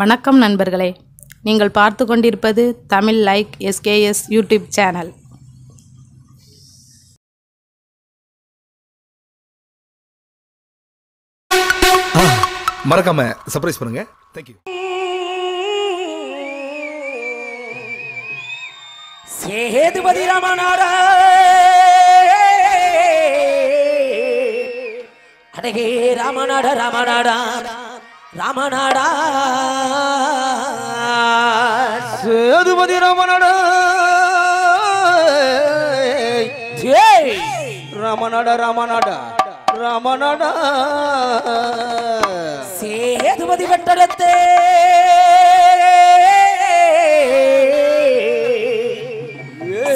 வணக்கம் நண்பர்களே. நீங்கள் பார்த்து கொண்டிருப்பது Tamil like SKS YouTube channel. மறக்காம சர்ப்ரைஸ் பண்ணுங்க. தேங்க்யூ சேதுபதி ரமணாட அடகே ராமநாட ராமநாடா ராமநாடா. சேதுபதி ரமணட ஜெய். ரமணட ரமணட ரமணட சேதுபதி வெட்டடத்தே.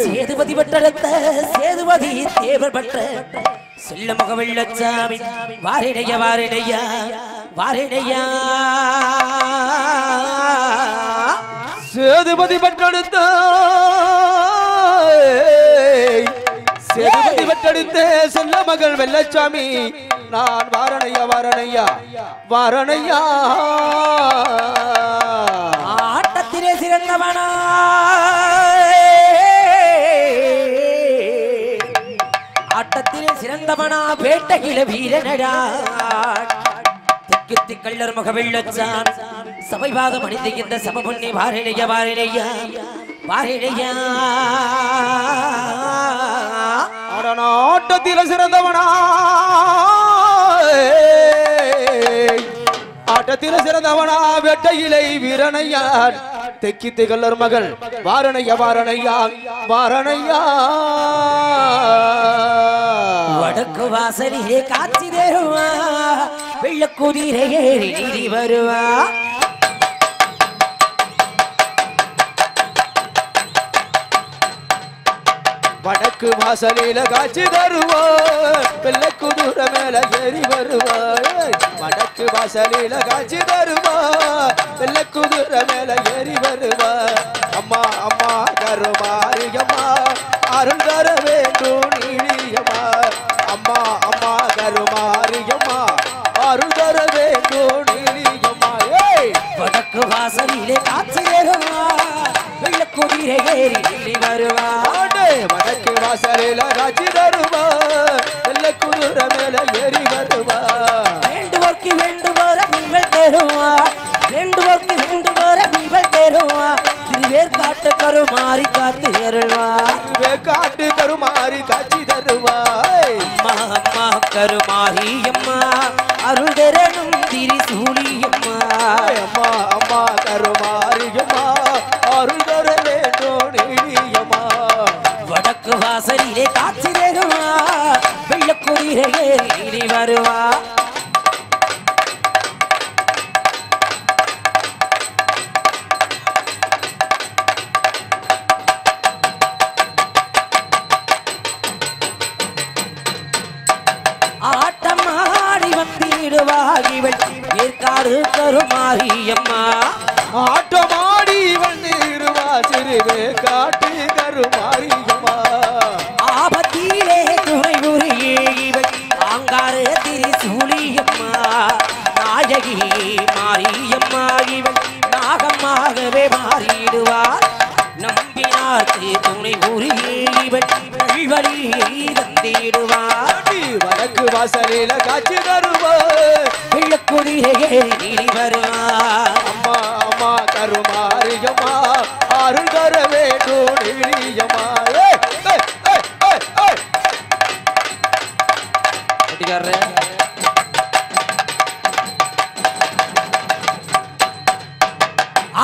சேதுபதி வெட்டடத்த சேதுபதி தேவர் பட்ட செல்ல முக வெள்ளச்சாமி வாரிடைய வாரிடையா. வாரிடையா சேதுபதி பெற்றெடுத்த சேதுபதி பெற்றெடுத்த செல்ல மகள் வெள்ளச்சாமி. நான் வாரணையா வாரணையா வாரணையா. ஆட்டத்திலே சிறந்தவனா? ஆட்டத்திலே சிறந்தவனா? வேட்டையில வீரனடா. கித்தி கள்ளர் முக வெள்ளச்சான் சபைவாதம் அணிந்து இந்த சமபுண்ணி வாரிழைய வாரிழைய வாரிழையா ஆட்டத்தில் சிறந்தவனா ஆட்டத்தில சிறந்தவனா வெட்டையிலை வீரனையான். தெக்கி திகழர் மகள் வாரணையா வாரணையா வாரணையா வடக்கு வாசலிலே காட்சி தருவா? வெள்ள ஏறி வருவா? வடக்கு வாசலில காட்சி தருவார் வெள்ளை குதிரை மேல ஏறி வருவாய் வடக்கு வாசலில காட்சி தருவார் வெள்ளை குதிரை மேல ஏறி வருவார் அம்மா அம்மா கருமாரியம்மா அருள் தர வேண்டும் நீடியம்மா. அம்மா அம்மா கருமாரியம்மா அருள் தர வேண்டும் நீடியம்மா ஏய்! வடக்கு வாசலிலே காட்சி தருவா வெள்ள குதிரை ஏறி நீதி வருவா? வடக்கு வாசலில காட்சி தருவார் வெள்ளை குதிரை மேல ஏறி வருவார் அம்மா அருள் தரணும் திரிசூலி அம்மா அம்மா கருமாரியம்மா அருள் தர வேண்டும் நீடியம்மா வடக்கு வாசலிலே காட்சி தருவா வெள்ள குதிரை ஏறி வருவா. ஏற்காடு கருமாரியம்மா. ஆட்டமாடி வந்திருவா சிறுவே காட்டு கருமாரியம்மா. ஆபத்திலே துணை புரியே இவள் ஆங்கார திரிசூலியம்மா. நாயகி மாரியம்மா இவள் நாகமாகவே மாறிடுவார் நம்பினார்க்கு துணை புரியே இவள் நல்வழியை தந்திடுவார் வாசலில காட்சி தருவாய் வெள்ளக்குதிரையே நீடி வருவார் அம்மா அம்மா கருமாரியம்மா அருள் தர வேண்டும் ஏய்.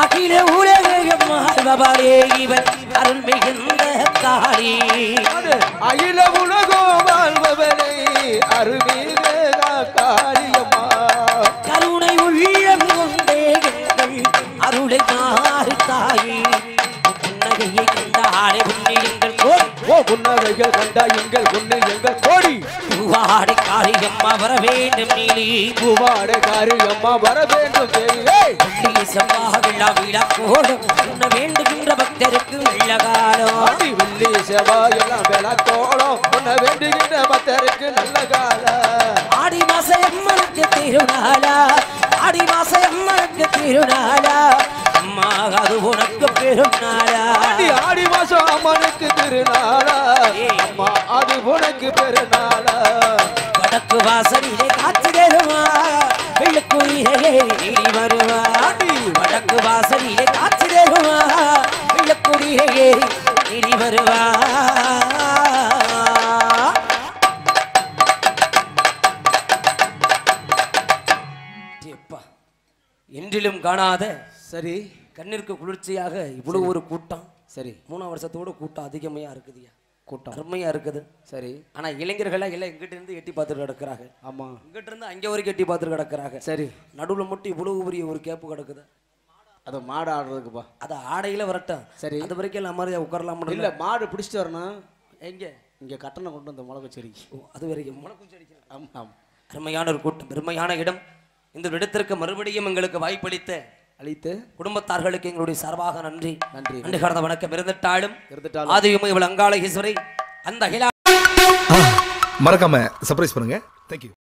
அகில உலகம் மாறுபவரே இவன் அருள் மிகுந்த அது அகில உலகம் வாழ்பவனை அருமீக காளியம்மா. கருணை உள்ளம் கொண்டே அருளை மாறு தாயி புன்னகையை கண்டாடே புண்ணி எங்கள் கோடி ஓ புன்னகைகள் கண்டா எங்கள் பொண்ணு எங்கள் கோடி காரியம்மா வர வேண்டும் நீலி. பூவாட காரியம்மா வர வேண்டும் வெள்ளி செவ்வாக விழா விழா கோலம் உண்ண வேண்டுகின்ற பக்தருக்கு நல்ல காலம். வெள்ளி செவ்வாய் எல்லாம் விழா கோலம் உண்ண வேண்டுகின்ற பக்தருக்கு நல்ல காலம். ஆடி மாச அம்மனுக்கு திருநாளா? ஆடி மாச அம்மனுக்கு பெருநாளா வடக்கு வாசலிலே காத்து தருவா வெள்ளக்குயிலே நீடி வருவா வடக்கு வாசலிலே காத்து தருவா வெள்ளக்குடியே நீடி வருவா எப்பா என்றிலும் காணாத சரி. கண்ணிற்கு குளிர்ச்சியாக இவ்வளவு ஒரு கூட்டம். சரி. மூணாம் வருஷத்தோட கூட்டம் அதிகமையா இருக்குதுயா கூட்டம். அருமையா இருக்குது. சரி. ஆனா இளைஞர்கள்லாம் எல்லாம் இங்கிட்ட இருந்து எட்டி பார்த்துட்டு கிடக்குறாங்க. ஆமா. இங்கிட்ட இருந்து அங்க வரைக்கும் எட்டி பார்த்துட்டு கிடக்குறாங்க. சரி. நடுவுல மட்டும் இவ்வளவு பெரிய ஒரு கேப்பு கிடக்குது. அது மாடு ஆடுறதுக்குப்பா. அது ஆடையில வரட்டும். சரி. அது வரைக்கும் எல்லாம் மாதிரி உட்காரலாம் இல்ல மாடு பிடிச்சிட்டு வரணும் எங்க? இங்க கட்டணம் கொண்டு வந்த மிளகு செடிக்கு அது வரைக்கும். முளக்குச்சி அடிக்கிறது. ஆமா ஆமா. அருமையான ஒரு கூட்டம் பெருமையான இடம். இந்த இடத்திற்கு மறுபடியும் எங்களுக்கு வாய்ப்பளித்த அழித்து குடும்பத்தார்களுக்கு எங்களுடைய சார்பாக நன்றி. நன்றி. நன்றி. கடந்த வணக்கம் இருந்துட்டாலும் இருந்துட்டாலும். ஆதியும் இவள் அங்காள ஈஸ்வரி அந்த அகிலா மறக்காம சர்ப்ரைஸ் பண்ணுங்க. தேங்க்யூ